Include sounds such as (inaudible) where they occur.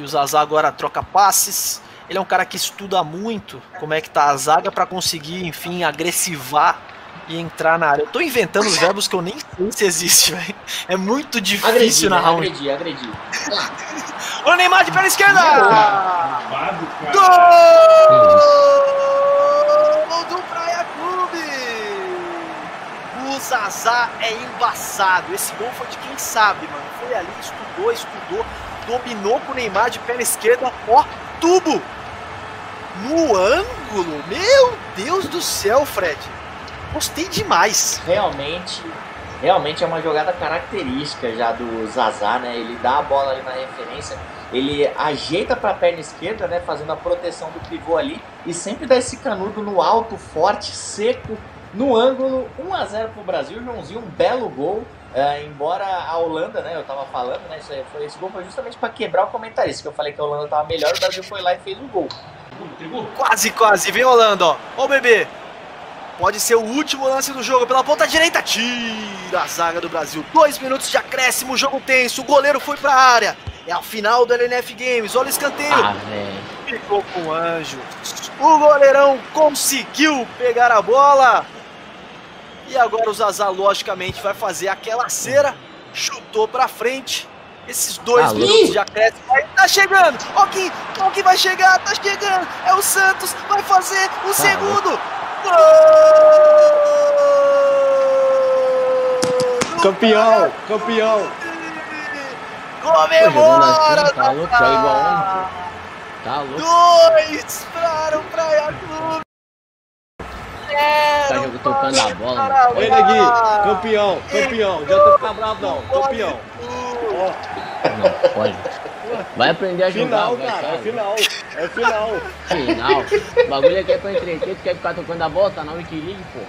E o Zazá agora troca passes. Ele é um cara que estuda muito como é que tá a zaga para conseguir, enfim, agressivar e entrar na área. Eu tô inventando os verbos que eu nem sei se existe, (laughs) velho. É muito difícil né? narrar um. Agredir, agredir. O Neymar de pela esquerda! Gol Zazá é embaçado. Esse gol foi de quem sabe, mano. Foi ali, estudou, estudou, dominou com o Neymar de pé esquerda, ó, tubo! No ângulo! Meu Deus do céu, Fred! Gostei demais. Realmente, realmente é uma jogada característica já do Zazá, né? Ele dá a bola ali na referência, ele ajeita para a perna esquerda, né? Fazendo a proteção do pivô ali e sempre dá esse canudo no alto, forte, seco, no ângulo. 1 a 0 pro Brasil, Joãozinho, um belo gol. É, embora a Holanda, né, eu tava falando, né, isso aí foi, esse gol foi justamente para quebrar o comentarista, que eu falei que a Holanda tava melhor, o Brasil foi lá e fez o gol. Tribu, Quase, quase. Vem Holanda, ó. Ó o bebê. Pode ser o último lance do jogo pela ponta direita. Tira a zaga do Brasil. Dois minutos de acréscimo, jogo tenso. O goleiro foi pra área. É a final do LNF Games. Olha o escanteio. Ah. Ficou com o anjo. O goleirão conseguiu pegar a bola. E agora o Zazá, logicamente, vai fazer aquela cera. Chutou pra frente. Esses dois Ah, minutos de acréscimo. Aí tá chegando. Ó quem, ó quem vai chegar. Tá chegando. É o Santos. Vai fazer o segundo. Gol! Campeão, campeão. Comemora! tá louco, joga igual Zazá! Tá louco. Dois para o Praia Clube. Jogando tocando a bola, para mano. o Ei, Negui, Paraná. campeão, campeão. Já tô ficando bravo não, campeão. Não, pode. Vai aprender a jogar, final, cara, é final. É final. Final. O bagulho aqui é pra entreter, tu quer ficar tocando a bola, tá na Wiki League, pô.